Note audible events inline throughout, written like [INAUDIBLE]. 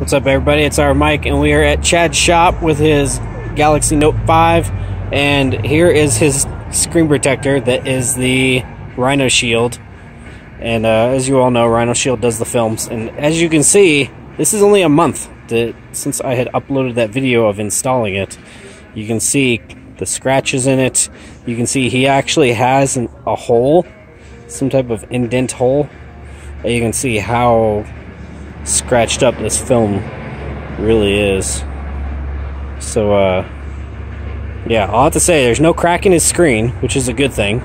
What's up, everybody? It's RF Mike, and we are at Chad's shop with his Galaxy Note 5. And here is his screen protector that is the Rhino Shield. And uh, as you all know, Rhino Shield does the films. And as you can see, this is only a month that, since I had uploaded that video of installing it. You can see the scratches in it. You can see he actually has an, a hole, some type of indent hole. You can see how scratched up this film really is. So, uh, yeah, I'll have to say there's no crack in his screen, which is a good thing.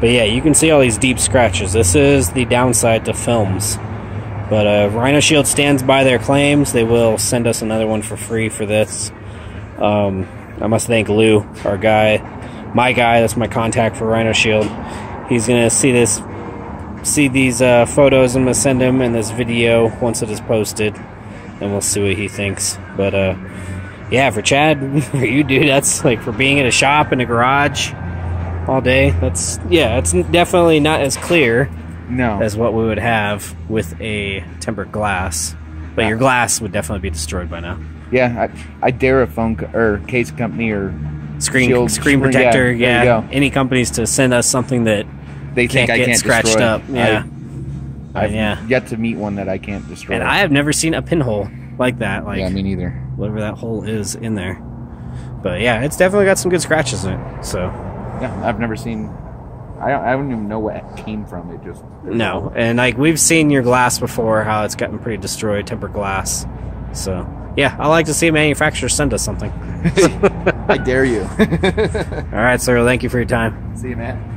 But yeah, you can see all these deep scratches. This is the downside to films. But uh, Rhino Shield stands by their claims. They will send us another one for free for this. Um, I must thank Lou, our guy, my guy. That's my contact for Rhino Shield. He's gonna see this, see these uh, photos. I'm gonna send him in this video once it is posted, and we'll see what he thinks. But uh, yeah, for Chad, [LAUGHS] for you, dude, that's like for being in a shop in a garage all day. That's yeah, it's definitely not as clear No. as what we would have with a tempered glass. But your glass would definitely be destroyed by now. yeah, I, I dare a phone co- or case company or Screen Shield- screen protector, you yeah. Any companies to send us something that they can't think I can't scratched destroy. up. Yeah. I, I've yeah. yet to meet one that I can't destroy. And I have never seen a pinhole like that, like yeah, me neither. whatever that hole is in there. But yeah, it's definitely got some good scratches in it. So Yeah, I've never seen. I don't, I don't even know what it came from. It just no, and like we've seen your glass before, how it's gotten pretty destroyed, tempered glass. So yeah, I like to see manufacturers send us something. [LAUGHS] I dare you. [LAUGHS] All right, sir. Thank you for your time. See you, man.